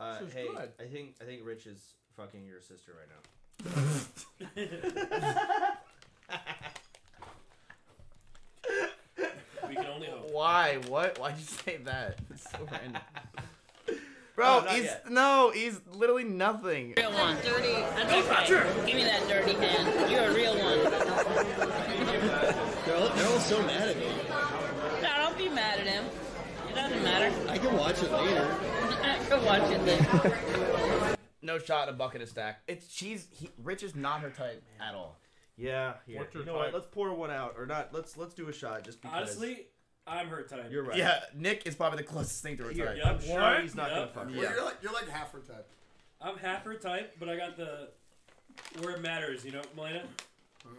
Uh, This is hey, good. I think I think Rich is fucking your sister right now. We can only hope. Why? What? Why'd you say that? It's so random. Bro, not he's yet. no, he's literally nothing. Real one. Dirty. That's okay. Give me that dirty hand. You're a real one. They're all, they're all so mad at me. No, don't be mad at him. It doesn't matter. I can watch it later. Go watch it then. No shot, a bucket, a stack. It's she's he, Rich is not her type at all. Yeah, here. You know what? Let's pour one out, or not? Let's let's do a shot just because. Honestly, I'm her type. you're right. Yeah, Nick is probably the closest thing to her Here, type. I'm sure What? he's not Yep. gonna fuck. Yeah. Well, you're like you're like half her type. I'm half her type, but I got the where it matters. You know, Melina. Uh,